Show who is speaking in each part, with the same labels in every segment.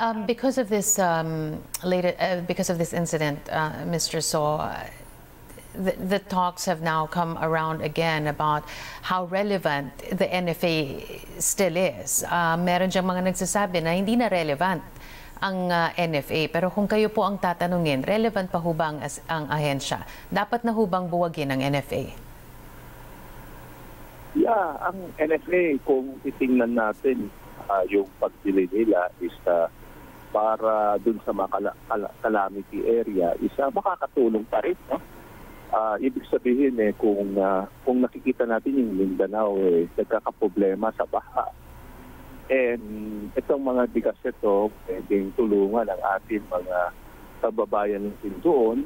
Speaker 1: Um, because of this um, later, uh, because of this incident, uh, Mr. So, uh, the, the talks have now come around again about how relevant the NFA still is. Uh, meron diyang mga nagsasabi na hindi na relevant ang uh, NFA. Pero kung kayo po ang tatanungin, relevant pa ho ba ang, ang ahensya? Dapat na ho bang buwagin ang NFA?
Speaker 2: Yeah, ang NFA, kung titingnan natin ah, yung pagbili nila is ah, para dun sa mga kala- kala- calamity area, is ah, makakatulong pa rin. No? Ah, ibig sabihin eh, kung, ah, kung nakikita natin yung Mindanao, eh, nagkakaproblema sa baha. And itong mga bigas ito, pwedeng tulungan ang ating mga kababayan natin doon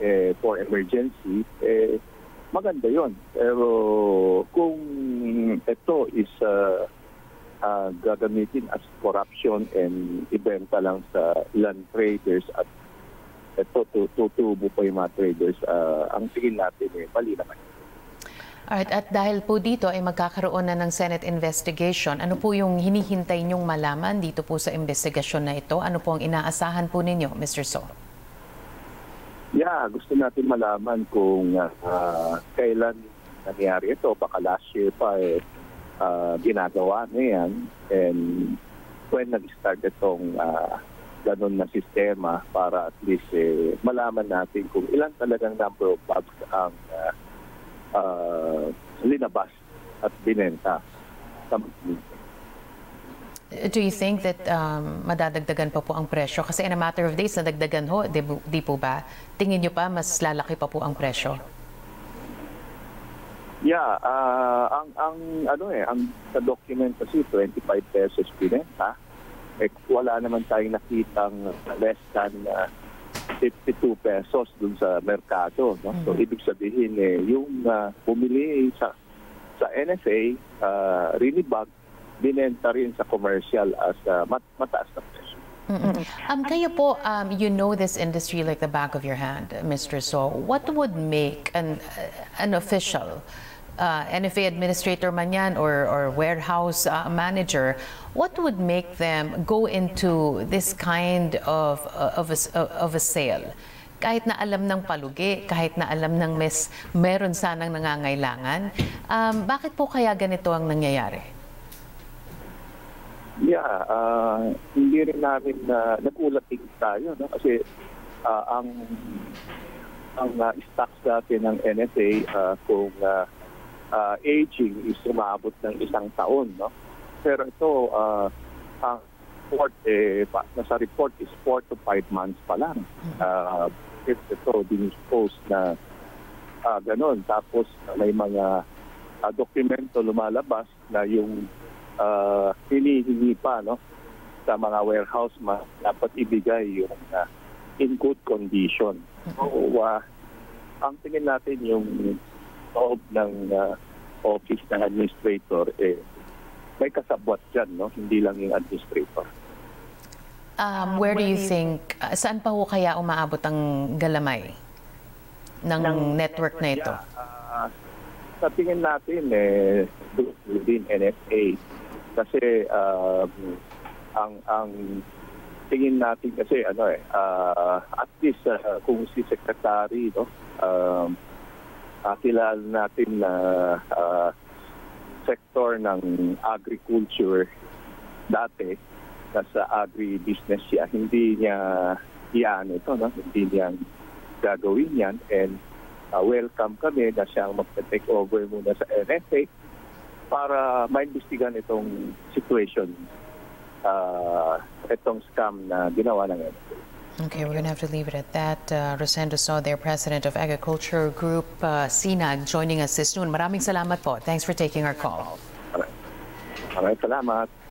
Speaker 2: eh, for emergency, eh, maganda yon. Pero kung ito is uh, uh, gagamitin as corruption and ibenta lang sa ilan traders at ito tutubo pa yung mga traders, uh, ang tingin natin eh, mali naman.
Speaker 1: Alright, at dahil po dito ay magkakaroon na ng Senate investigation, ano po yung hinihintay niyong malaman dito po sa investigasyon na ito? Ano po ang inaasahan po ninyo, Mr. So?
Speaker 2: Yeah, gusto natin malaman kung uh, kailan nangyari ito. Baka last year pa eh, uh, ginagawa na yan. And when nag-start itong uh, ganun na sistema para at least eh, malaman natin kung ilan talagang number of bugs ang uh, uh, linabas at binenta sa
Speaker 1: Do you think that um, madadagdagan pa po ang presyo? Kasi in a matter of days, nadagdagan ho, di, di po ba? Tingin niyo pa, mas lalaki pa po ang presyo?
Speaker 2: Yeah, ah, ang ang ano eh, ang sa document kasi 25 pesos pinenta. Eh, wala naman tayong nakitang less than ah, 52 pesos dun sa merkado, no? So ibig sabihin eh yung ah, bumili sa sa NFA, uh, Rinibag, binenta rin sa commercial as ah, mat, mataas na presyo.
Speaker 1: Mm-mm. Um, kayo po, um, you know this industry like the back of your hand, Mr. So. What would make an, an official, uh, NFA administrator man yan or, or warehouse uh, manager, what would make them go into this kind of, uh, of, a, of a sale? Kahit na alam ng palugi, kahit na alam ng mes, meron sanang nangangailangan, um, bakit po kaya ganito ang nangyayari?
Speaker 2: Yeah, ah, hindi rin namin na nagulat din tayo no kasi ah, ang ang uh, stocks natin ng NFA ah, kung ah, ah, aging is umabot ng isang taon no. Pero ito ah, ang report eh pa, nasa report is 4 to 5 months pa lang. Ah, ito, ito dinispose na ah, ganun. Tapos may mga ah, dokumento lumalabas na yung uh, hinihingi pa no sa mga warehouse ma dapat ibigay yung uh, in good condition. So, uh, ang tingin natin yung loob ng uh, office ng administrator eh may kasabwat dyan, no? Hindi lang yung administrator.
Speaker 1: Um, where do you think, uh, saan pa ho kaya umaabot ang galamay ng network na ito?
Speaker 2: Ah, sa tingin natin, eh, within NFA, kasi um, ang ang tingin natin kasi ano eh ah, at least ah, kung si secretary no um uh, kilala natin na ah, sector ng agriculture dati nasa agri-business siya. Hindi niya iyan ito no? Hindi niya gagawin yan. And ah, welcome kami na siyang magte-take over muna sa NFA para maimbestigan itong situation, uh, itong scam na ginawa ng NFA.
Speaker 1: Okay, we're going to have to leave it at that. Uh, Rosendo So, their president of Agriculture Group, uh, SINAG, joining us this noon. Maraming salamat po. Thanks for taking our call.
Speaker 2: Maraming salamat.